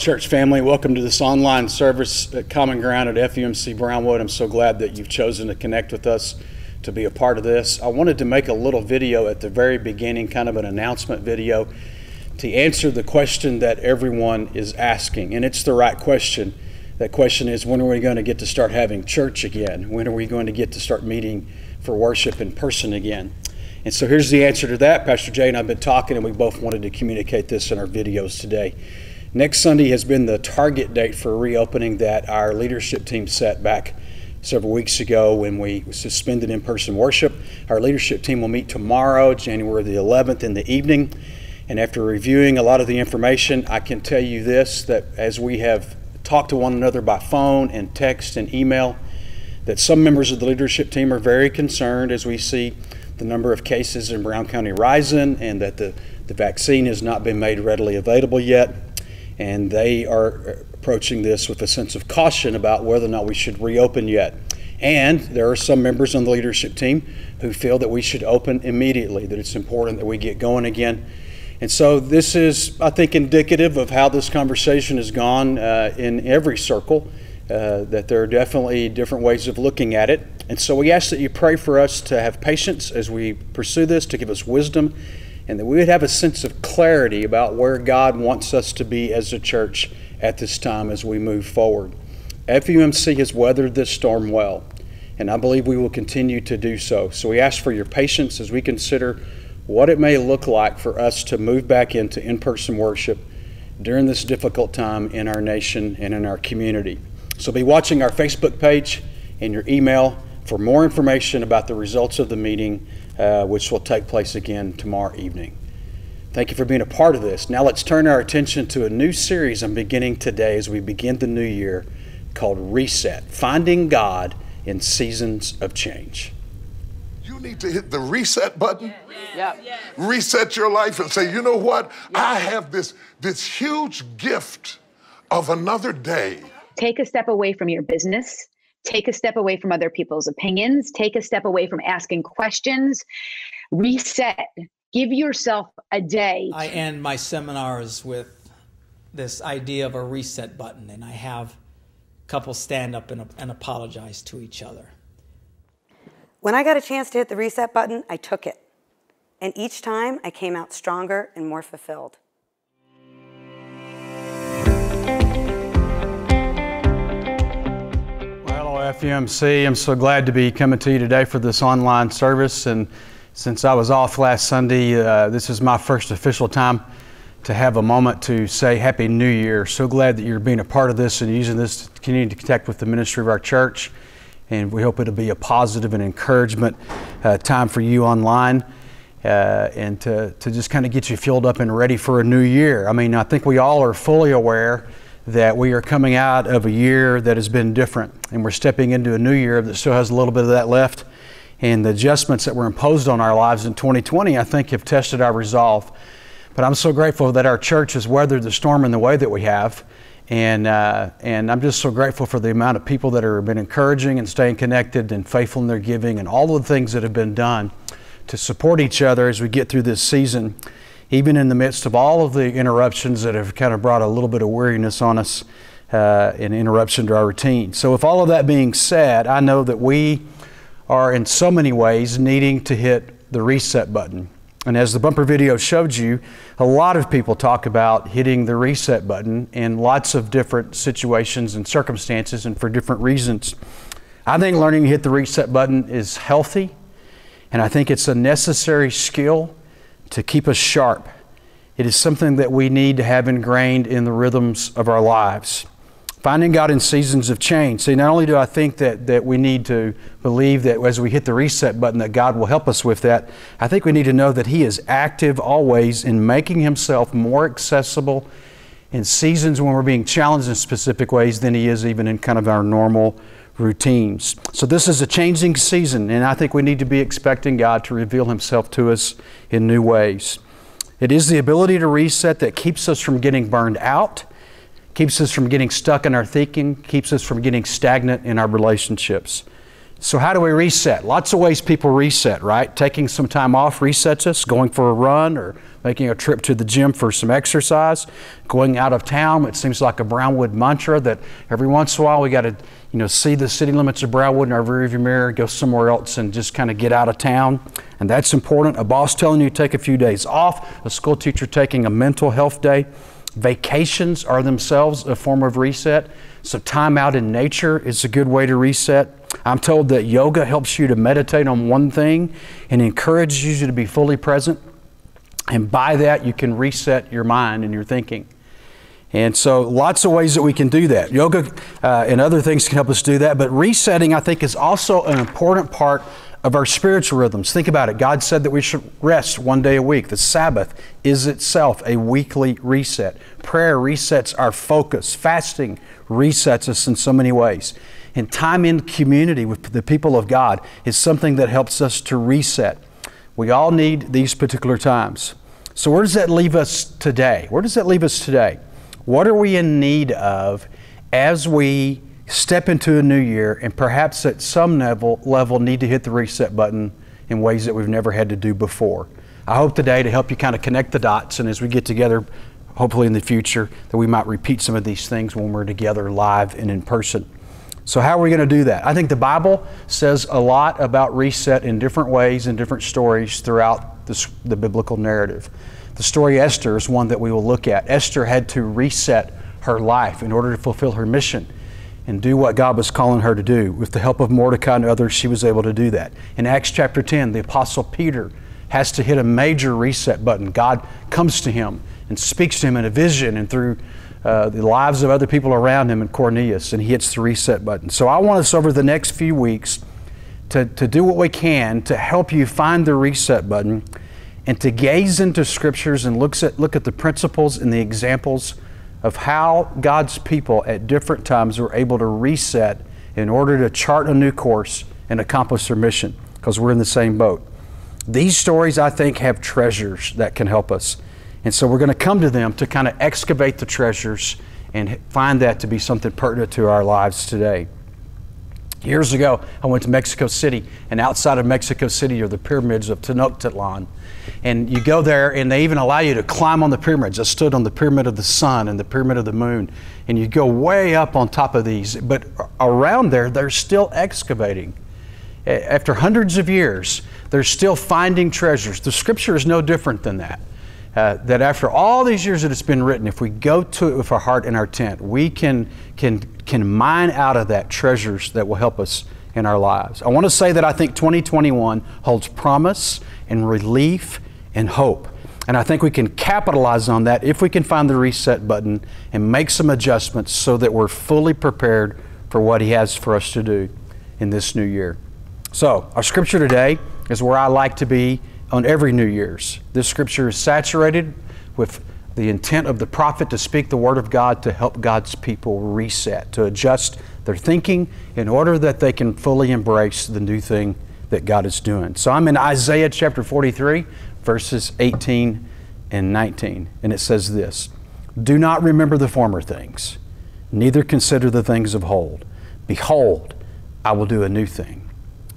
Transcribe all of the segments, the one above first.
Church family. Welcome to this online service at Common Ground at FUMC Brownwood. I'm so glad that you've chosen to connect with us to be a part of this. I wanted to make a little video at the very beginning, kind of an announcement video, to answer the question that everyone is asking. And it's the right question. That question is when are we going to get to start having church again? When are we going to get to start meeting for worship in person again? And so here's the answer to that. Pastor Jay and I have been talking, and we both wanted to communicate this in our videos today. Next Sunday has been the target date for reopening that our leadership team set back several weeks ago when we suspended in person worship. Our leadership team will meet tomorrow, January the 11th, in the evening. And after reviewing a lot of the information, I can tell you this that as we have talked to one another by phone and text and email, that some members of the leadership team are very concerned as we see the number of cases in Brown County rising and that the, the vaccine has not been made readily available yet and they are approaching this with a sense of caution about whether or not we should reopen yet. And there are some members on the leadership team who feel that we should open immediately, that it's important that we get going again. And so this is, I think, indicative of how this conversation has gone uh, in every circle, uh, that there are definitely different ways of looking at it. And so we ask that you pray for us to have patience as we pursue this, to give us wisdom and that we would have a sense of clarity about where God wants us to be as a church at this time as we move forward. FUMC has weathered this storm well, and I believe we will continue to do so. So we ask for your patience as we consider what it may look like for us to move back into in person worship during this difficult time in our nation and in our community. So be watching our Facebook page and your email for more information about the results of the meeting uh, which will take place again tomorrow evening. Thank you for being a part of this. Now let's turn our attention to a new series I'm beginning today as we begin the new year called Reset Finding God in Seasons of Change. You need to hit the reset button. Yeah. Reset your life and say, you know what? I have this, this huge gift of another day. Take a step away from your business take a step away from other people's opinions, take a step away from asking questions, reset, give yourself a day. I end my seminars with this idea of a reset button, and I have couples stand up and, and apologize to each other. When I got a chance to hit the reset button, I took it. And each time I came out stronger and more fulfilled. FUMC. I'm so glad to be coming to you today for this online service. And since I was off last Sunday, uh, this is my first official time to have a moment to say Happy New Year. So glad that you're being a part of this and using this to continue to connect with the ministry of our church. And we hope it'll be a positive and encouragement uh, time for you online. Uh, and to, to just kind of get you fueled up and ready for a new year. I mean, I think we all are fully aware that we are coming out of a year that has been different and we're stepping into a new year that still has a little bit of that left. And the adjustments that were imposed on our lives in 2020, I think, have tested our resolve. But I'm so grateful that our church has weathered the storm in the way that we have. And, uh, and I'm just so grateful for the amount of people that have been encouraging and staying connected and faithful in their giving and all the things that have been done to support each other as we get through this season even in the midst of all of the interruptions that have kind of brought a little bit of weariness on us uh, and interruption to our routine. So, with all of that being said, I know that we are in so many ways needing to hit the reset button. And as the bumper video showed you, a lot of people talk about hitting the reset button in lots of different situations and circumstances and for different reasons. I think learning to hit the reset button is healthy, and I think it's a necessary skill to keep us sharp. It is something that we need to have ingrained in the rhythms of our lives. Finding God in seasons of change. See, not only do I think that, that we need to believe that as we hit the reset button that God will help us with that, I think we need to know that He is active always in making Himself more accessible in seasons when we're being challenged in specific ways than He is even in kind of our normal routines. So, this is a changing season, and I think we need to be expecting God to reveal Himself to us in new ways. It is the ability to reset that keeps us from getting burned out, keeps us from getting stuck in our thinking, keeps us from getting stagnant in our relationships. So, how do we reset? Lots of ways people reset, right? Taking some time off resets us, going for a run or making a trip to the gym for some exercise, going out of town. It seems like a Brownwood mantra that every once in a while we got to, you know, see the city limits of Brownwood in our rearview mirror, go somewhere else and just kind of get out of town. And that's important. A boss telling you to take a few days off, a school teacher taking a mental health day. Vacations are themselves a form of reset. So, time out in nature is a good way to reset. I'm told that yoga helps you to meditate on one thing and encourages you to be fully present. And by that, you can reset your mind and your thinking. And so, lots of ways that we can do that. Yoga uh, and other things can help us do that. But resetting, I think, is also an important part of our spiritual rhythms. Think about it. God said that we should rest one day a week. The Sabbath is itself a weekly reset. Prayer resets our focus. Fasting resets us in so many ways. And time in community with the people of God is something that helps us to reset. We all need these particular times. So, where does that leave us today? Where does that leave us today? What are we in need of as we step into a new year and perhaps at some level, level need to hit the reset button in ways that we've never had to do before? I hope today to help you kind of connect the dots and as we get together, hopefully in the future, that we might repeat some of these things when we're together live and in person. So, how are we going to do that? I think the Bible says a lot about reset in different ways and different stories throughout the, the biblical narrative. The story Esther is one that we will look at. Esther had to reset her life in order to fulfill her mission and do what God was calling her to do. With the help of Mordecai and others, she was able to do that. In Acts chapter 10, the Apostle Peter has to hit a major reset button. God comes to him and speaks to him in a vision and through uh, the lives of other people around him and Cornelius, and he hits the reset button. So I want us over the next few weeks to, to do what we can to help you find the reset button and to gaze into scriptures and looks at, look at the principles and the examples of how God's people at different times were able to reset in order to chart a new course and accomplish their mission because we're in the same boat. These stories, I think, have treasures that can help us. And so we're going to come to them to kind of excavate the treasures and find that to be something pertinent to our lives today. Years ago, I went to Mexico City, and outside of Mexico City are the pyramids of Tenochtitlan. And you go there, and they even allow you to climb on the pyramids. I stood on the Pyramid of the Sun and the Pyramid of the Moon, and you go way up on top of these. But around there, they're still excavating. After hundreds of years, they're still finding treasures. The scripture is no different than that uh, that after all these years that it's been written, if we go to it with our heart in our tent, we can, can, can mine out of that treasures that will help us in our lives. I want to say that I think 2021 holds promise and relief and hope. And I think we can capitalize on that if we can find the reset button and make some adjustments so that we're fully prepared for what He has for us to do in this new year. So, our scripture today is where I like to be on every New Year's. This scripture is saturated with the intent of the prophet to speak the word of God to help God's people reset, to adjust their thinking in order that they can fully embrace the new thing that God is doing. So I'm in Isaiah chapter 43, verses 18 and 19, and it says this Do not remember the former things, neither consider the things of old. Behold, I will do a new thing.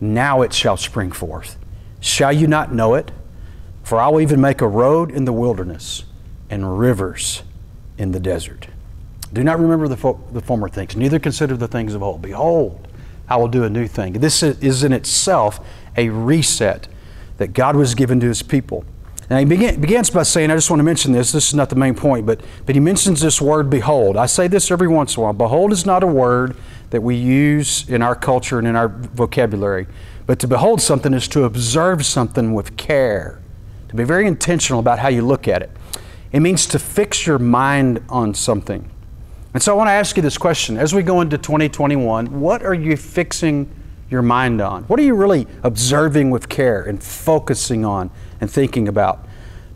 Now it shall spring forth. Shall you not know it? For I will even make a road in the wilderness and rivers in the desert. Do not remember the, fo- the former things, neither consider the things of old. Behold, I will do a new thing. This is in itself a reset that God was given to his people. Now he begin, begins by saying, I just want to mention this, this is not the main point, but, but he mentions this word behold. I say this every once in a while. Behold is not a word that we use in our culture and in our vocabulary. But to behold something is to observe something with care, to be very intentional about how you look at it. It means to fix your mind on something. And so I want to ask you this question as we go into 2021, what are you fixing your mind on? What are you really observing with care and focusing on and thinking about?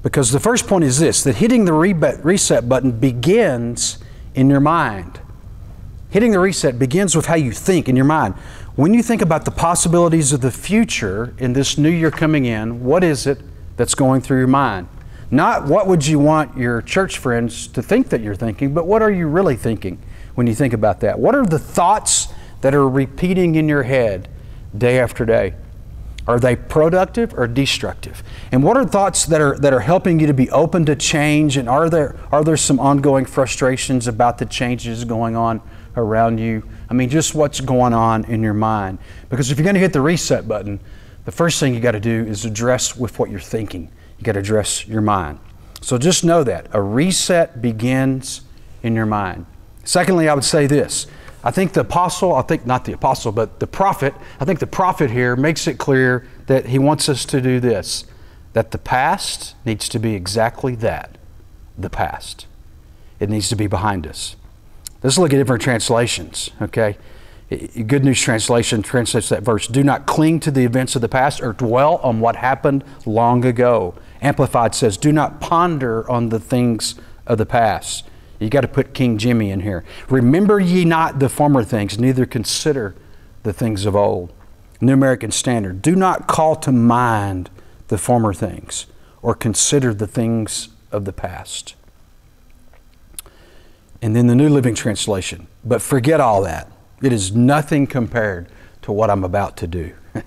Because the first point is this that hitting the reset button begins in your mind. Hitting the reset begins with how you think in your mind. When you think about the possibilities of the future in this new year coming in, what is it that's going through your mind? Not what would you want your church friends to think that you're thinking, but what are you really thinking when you think about that? What are the thoughts that are repeating in your head day after day? Are they productive or destructive? And what are thoughts that are that are helping you to be open to change? And are there are there some ongoing frustrations about the changes going on around you? I mean, just what's going on in your mind? Because if you're going to hit the reset button, the first thing you got to do is address with what you're thinking. You got to address your mind. So just know that a reset begins in your mind. Secondly, I would say this I think the apostle, I think not the apostle, but the prophet, I think the prophet here makes it clear that he wants us to do this that the past needs to be exactly that the past. It needs to be behind us. Let's look at different translations, okay? Good News Translation translates that verse Do not cling to the events of the past or dwell on what happened long ago. Amplified says, Do not ponder on the things of the past. You got to put King Jimmy in here. Remember ye not the former things, neither consider the things of old. New American Standard. Do not call to mind the former things or consider the things of the past. And then the New Living Translation. But forget all that. It is nothing compared to what I'm about to do.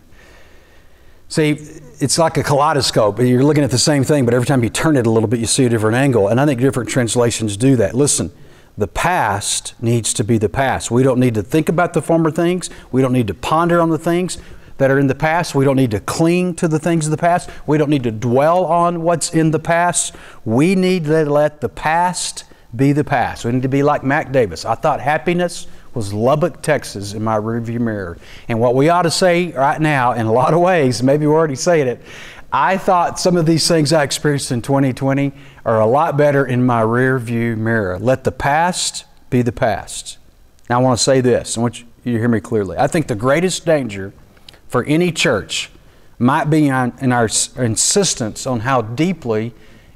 See, it's like a kaleidoscope. You're looking at the same thing, but every time you turn it a little bit, you see a different angle. And I think different translations do that. Listen, the past needs to be the past. We don't need to think about the former things. We don't need to ponder on the things that are in the past. We don't need to cling to the things of the past. We don't need to dwell on what's in the past. We need to let the past be the past. We need to be like Mac Davis. I thought happiness was Lubbock, Texas in my rearview mirror. And what we ought to say right now, in a lot of ways, maybe we're already saying it, I thought some of these things I experienced in 2020 are a lot better in my rearview mirror. Let the past be the past. Now, I want to say this. I want you to hear me clearly. I think the greatest danger for any church might be in our insistence on how deeply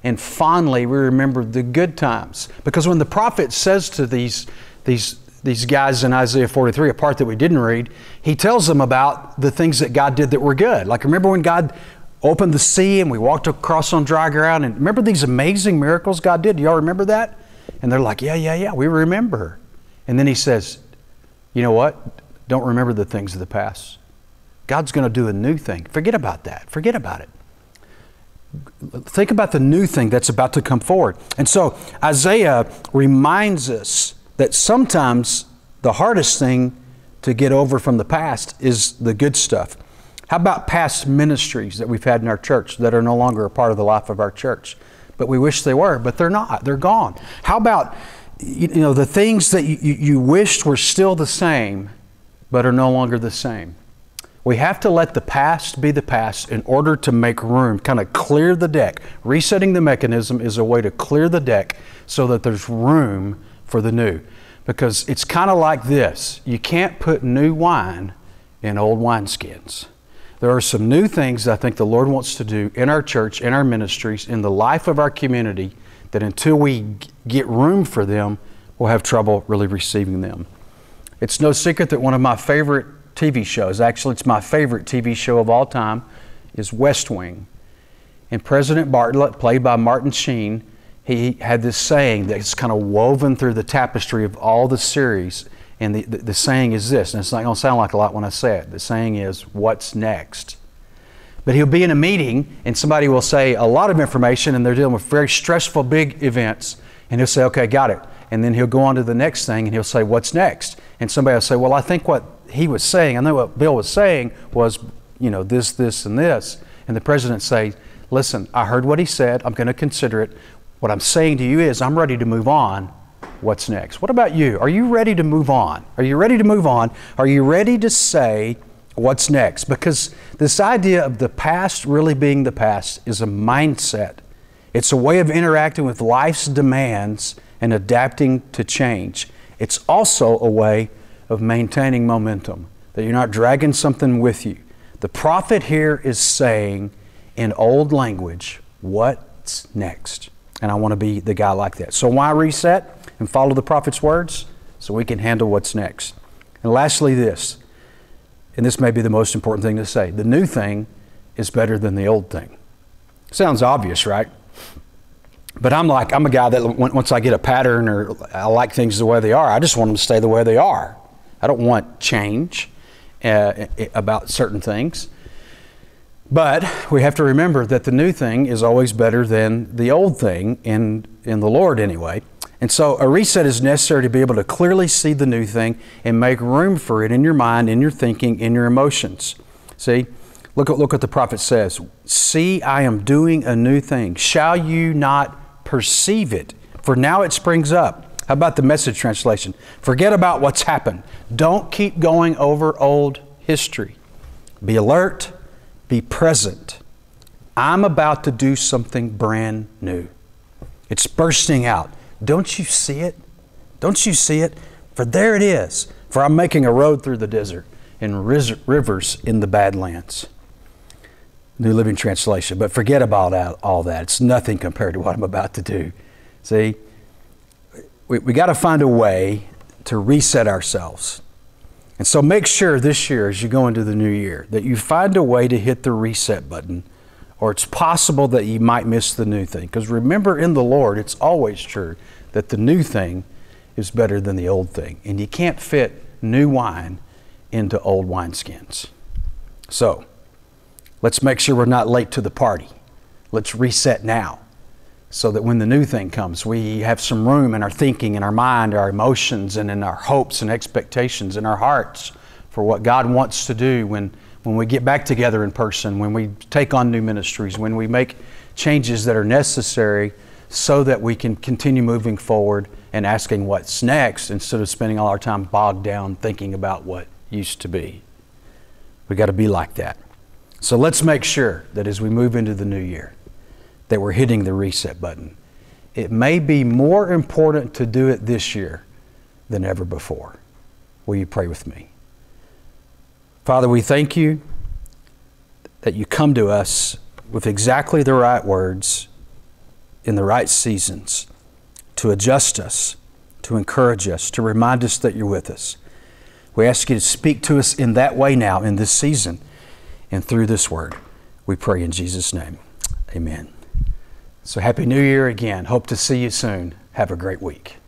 and fondly we remember the good times. Because when the prophet says to these, these these guys in Isaiah 43, a part that we didn't read, he tells them about the things that God did that were good. Like, remember when God opened the sea and we walked across on dry ground? And remember these amazing miracles God did? Do y'all remember that? And they're like, yeah, yeah, yeah, we remember. And then he says, you know what? Don't remember the things of the past. God's going to do a new thing. Forget about that. Forget about it. Think about the new thing that's about to come forward. And so Isaiah reminds us that sometimes the hardest thing to get over from the past is the good stuff. How about past ministries that we've had in our church that are no longer a part of the life of our church? But we wish they were, but they're not. They're gone. How about you know the things that you, you wished were still the same, but are no longer the same? We have to let the past be the past in order to make room, kind of clear the deck. Resetting the mechanism is a way to clear the deck so that there's room for the new. Because it's kind of like this you can't put new wine in old wineskins. There are some new things I think the Lord wants to do in our church, in our ministries, in the life of our community, that until we get room for them, we'll have trouble really receiving them. It's no secret that one of my favorite TV shows, actually, it's my favorite TV show of all time, is West Wing. And President Bartlet, played by Martin Sheen, he had this saying that's kind of woven through the tapestry of all the series. And the, the, the saying is this, and it's not going to sound like a lot when I say it. The saying is, What's next? But he'll be in a meeting, and somebody will say a lot of information, and they're dealing with very stressful, big events. And he'll say, Okay, got it. And then he'll go on to the next thing, and he'll say, What's next? And somebody will say, Well, I think what he was saying, I know what Bill was saying was, you know, this, this, and this. And the president say, Listen, I heard what he said. I'm going to consider it. What I'm saying to you is, I'm ready to move on. What's next? What about you? Are you ready to move on? Are you ready to move on? Are you ready to say, What's next? Because this idea of the past really being the past is a mindset. It's a way of interacting with life's demands and adapting to change. It's also a way of maintaining momentum, that you're not dragging something with you. The prophet here is saying in old language, What's next? And I want to be the guy like that. So, why reset and follow the prophet's words? So we can handle what's next. And lastly, this, and this may be the most important thing to say the new thing is better than the old thing. Sounds obvious, right? But I'm like, I'm a guy that once I get a pattern or I like things the way they are, I just want them to stay the way they are. I don't want change. uh, about certain things. But we have to remember that the new thing is always better than the old thing in, in the Lord, anyway. And so a reset is necessary to be able to clearly see the new thing and make room for it in your mind, in your thinking, in your emotions. See? Look at look what the prophet says. See, I am doing a new thing. Shall you not perceive it? For now it springs up. How about the message translation? Forget about what's happened. Don't keep going over old history. Be alert, be present. I'm about to do something brand new. It's bursting out. Don't you see it? Don't you see it? For there it is. For I'm making a road through the desert and rivers in the Badlands. New Living Translation. But forget about all that. It's nothing compared to what I'm about to do. See, we, we got to find a way to reset ourselves. And so make sure this year, as you go into the new year, that you find a way to hit the reset button, or it's possible that you might miss the new thing. Because remember, in the Lord, it's always true that the new thing is better than the old thing. And you can't fit new wine into old wineskins. So, let's make sure we're not late to the party. Let's reset now so that when the new thing comes, we have some room in our thinking, in our mind, our emotions, and in our hopes and expectations, in our hearts for what God wants to do when, when we get back together in person, when we take on new ministries, when we make changes that are necessary so that we can continue moving forward and asking what's next instead of spending all our time bogged down thinking about what used to be. We got to be like that. So let's make sure that as we move into the new year, that we're hitting the reset button. It may be more important to do it this year than ever before. Will you pray with me? Father, we thank you that you come to us with exactly the right words in the right seasons to adjust us, to encourage us, to remind us that you're with us. We ask you to speak to us in that way now, in this season, and through this word. We pray in Jesus' name. Amen. So, Happy New Year again. Hope to see you soon. Have a great week.